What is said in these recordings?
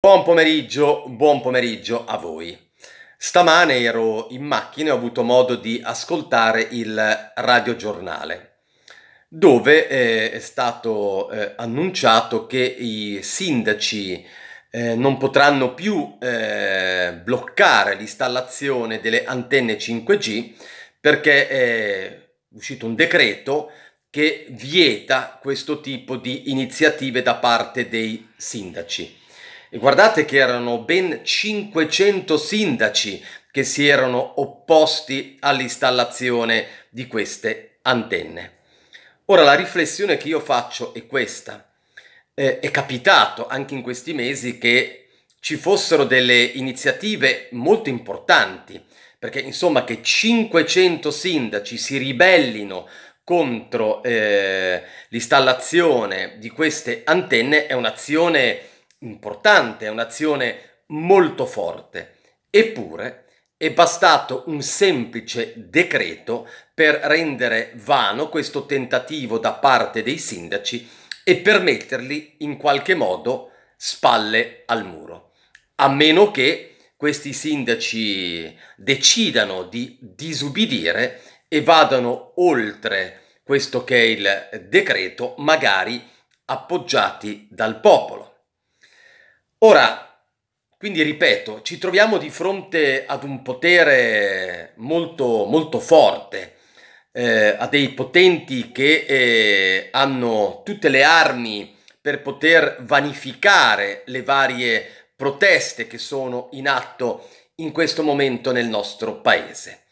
Buon pomeriggio, buon pomeriggio a voi. Stamane ero in macchina e ho avuto modo di ascoltare il radiogiornale, dove eh, è stato eh, annunciato che i sindaci eh, non potranno più bloccare l'installazione delle antenne 5G perché è uscito un decreto che vieta questo tipo di iniziative da parte dei sindaci. E guardate che erano ben 500 sindaci che si erano opposti all'installazione di queste antenne. Ora la riflessione che io faccio è questa. Eh, è capitato anche in questi mesi che ci fossero delle iniziative molto importanti, perché insomma che 500 sindaci si ribellino contro eh, l'installazione di queste antenne è un'azione importante, è un'azione molto forte. Eppure è bastato un semplice decreto per rendere vano questo tentativo da parte dei sindaci e per metterli in qualche modo spalle al muro. A meno che questi sindaci decidano di disubbidire e vadano oltre questo che è il decreto, magari appoggiati dal popolo. Ora, quindi ripeto, ci troviamo di fronte ad un potere molto, molto forte, eh, a dei potenti che eh, hanno tutte le armi per poter vanificare le varie proteste che sono in atto in questo momento nel nostro paese.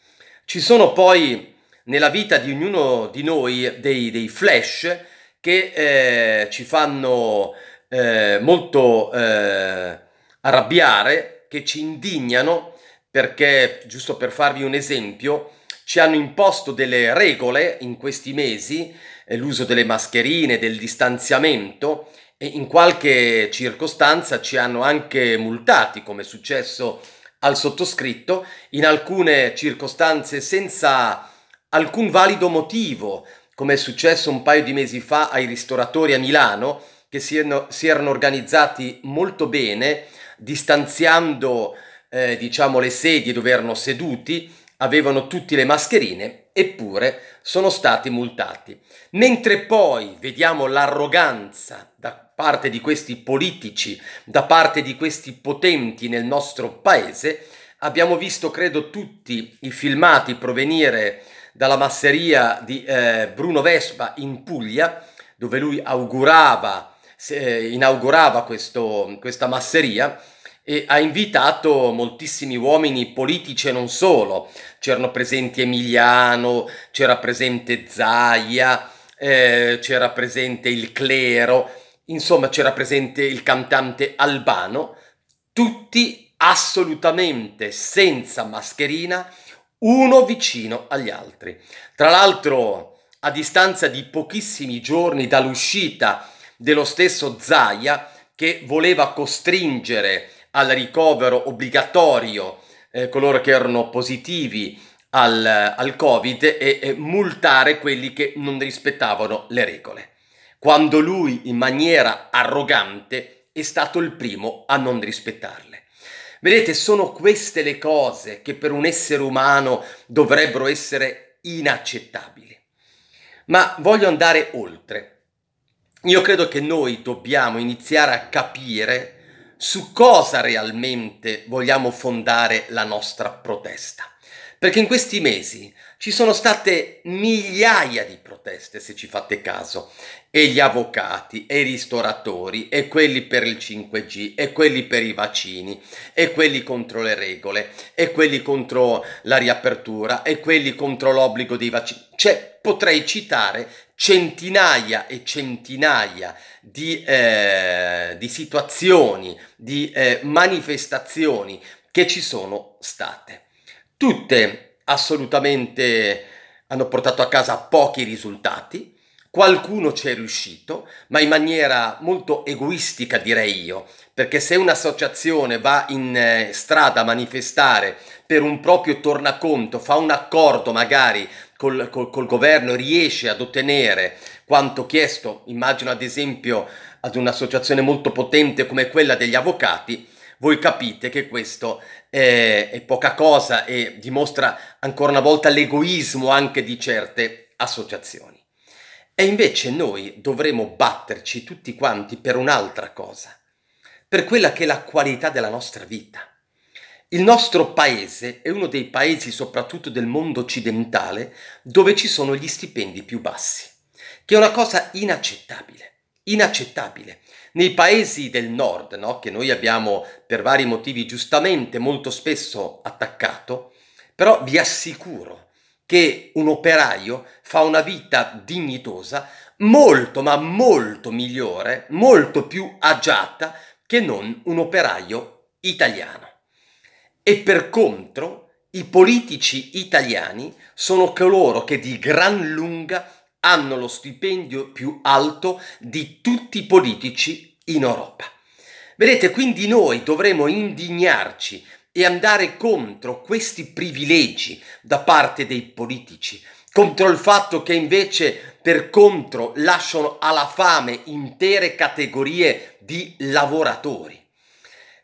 Ci sono poi nella vita di ognuno di noi dei, dei flash che eh, ci fanno eh, molto eh, arrabbiare, che ci indignano perché, giusto per farvi un esempio, ci hanno imposto delle regole in questi mesi, eh, l'uso delle mascherine, del distanziamento e in qualche circostanza ci hanno anche multati, come è successo al sottoscritto, in alcune circostanze senza alcun valido motivo, come è successo un paio di mesi fa ai ristoratori a Milano, che si erano, si erano organizzati molto bene, distanziando eh, diciamo le sedie dove erano seduti, avevano tutte le mascherine, eppure sono stati multati. Mentre poi vediamo l'arroganza da parte di questi politici, da parte di questi potenti nel nostro paese, abbiamo visto, credo, tutti i filmati provenire dalla masseria di eh, Bruno Vespa in Puglia, dove lui augurava inaugurava questo, questa masseria e ha invitato moltissimi uomini politici e non solo. C'erano presenti Emiliano, c'era presente Zaia, eh, c'era presente il clero, insomma c'era presente il cantante Albano, tutti assolutamente senza mascherina, uno vicino agli altri. Tra l'altro, a distanza di pochissimi giorni dall'uscita dello stesso Zaia che voleva costringere al ricovero obbligatorio eh, coloro che erano positivi al, al Covid e, e multare quelli che non rispettavano le regole. Quando lui in maniera arrogante è stato il primo a non rispettarle. Vedete, sono queste le cose che per un essere umano dovrebbero essere inaccettabili. Ma voglio andare oltre io credo che noi dobbiamo iniziare a capire su cosa realmente vogliamo fondare la nostra protesta. Perché in questi mesi ci sono state migliaia di proteste, se ci fate caso, e gli avvocati, e i ristoratori, e quelli per il 5G, e quelli per i vaccini, e quelli contro le regole, e quelli contro la riapertura, e quelli contro l'obbligo dei vaccini. Cioè, potrei citare centinaia e centinaia di, eh, di situazioni, di eh, manifestazioni che ci sono state. Tutte assolutamente hanno portato a casa pochi risultati, qualcuno ci è riuscito, ma in maniera molto egoistica direi io, perché se un'associazione va in eh, strada a manifestare per un proprio tornaconto, fa un accordo magari col, col, col governo riesce ad ottenere quanto chiesto, immagino ad esempio ad un'associazione molto potente come quella degli avvocati, voi capite che questo è, è poca cosa e dimostra ancora una volta l'egoismo anche di certe associazioni. E invece noi dovremo batterci tutti quanti per un'altra cosa, per quella che è la qualità della nostra vita. Il nostro paese è uno dei paesi, soprattutto del mondo occidentale, dove ci sono gli stipendi più bassi, che è una cosa inaccettabile, inaccettabile. Nei paesi del nord, no, che noi abbiamo per vari motivi giustamente molto spesso attaccato, però vi assicuro che un operaio fa una vita dignitosa molto ma molto migliore, molto più agiata che non un operaio italiano. E per contro i politici italiani sono coloro che di gran lunga hanno lo stipendio più alto di tutti i politici in Europa. Vedete, quindi noi dovremo indignarci e andare contro questi privilegi da parte dei politici, contro il fatto che invece per contro lasciano alla fame intere categorie di lavoratori.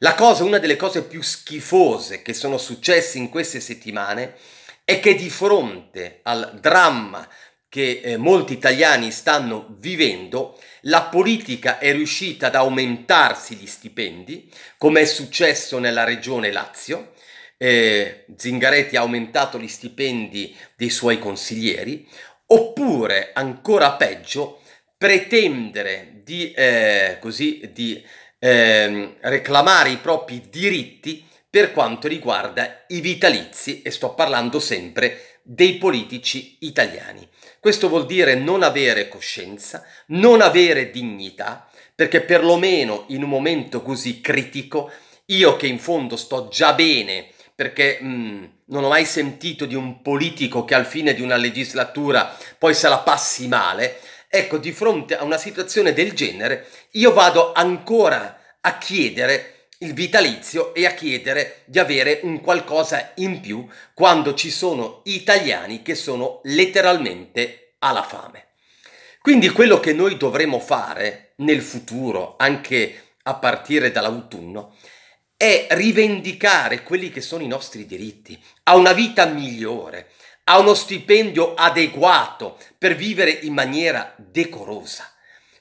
La cosa, una delle cose più schifose che sono successe in queste settimane è che di fronte al dramma che eh, molti italiani stanno vivendo, la politica è riuscita ad aumentarsi gli stipendi, come è successo nella regione Lazio. Eh, Zingaretti ha aumentato gli stipendi dei suoi consiglieri, oppure ancora peggio, pretendere di, eh, così, di eh, reclamare i propri diritti per quanto riguarda i vitalizi, e sto parlando sempre dei politici italiani. Questo vuol dire non avere coscienza, non avere dignità, perché perlomeno in un momento così critico, io che in fondo sto già bene, perché mh, mm, non ho mai sentito di un politico che al fine di una legislatura poi se la passi male, ecco, di fronte a una situazione del genere, io vado ancora a chiedere il vitalizio e a chiedere di avere un qualcosa in più quando ci sono italiani che sono letteralmente alla fame. Quindi quello che noi dovremo fare nel futuro, anche a partire dall'autunno, è rivendicare quelli che sono i nostri diritti, a una vita migliore, a uno stipendio adeguato per vivere in maniera decorosa.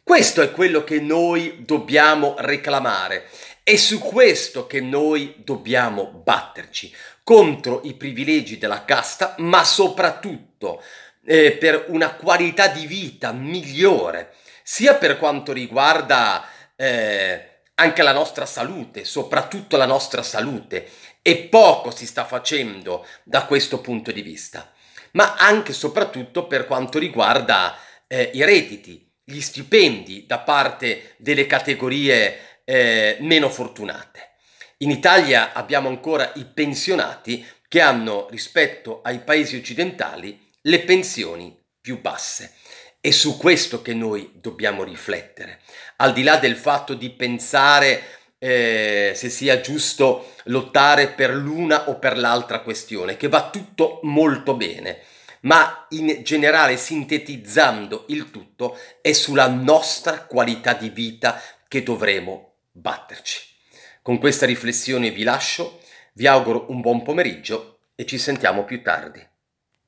Questo è quello che noi dobbiamo reclamare. È su questo che noi dobbiamo batterci, contro i privilegi della casta, ma soprattutto eh, per una qualità di vita migliore, sia per quanto riguarda eh, anche la nostra salute, soprattutto la nostra salute, e poco si sta facendo da questo punto di vista, ma anche e soprattutto per quanto riguarda eh, i redditi, gli stipendi da parte delle categorie eh, meno fortunate. In Italia abbiamo ancora i pensionati che hanno rispetto ai paesi occidentali le pensioni più basse. È su questo che noi dobbiamo riflettere, al di là del fatto di pensare eh, se sia giusto lottare per l'una o per l'altra questione, che va tutto molto bene, ma in generale sintetizzando il tutto è sulla nostra qualità di vita che dovremo batterci. Con questa riflessione vi lascio, vi auguro un buon pomeriggio e ci sentiamo più tardi.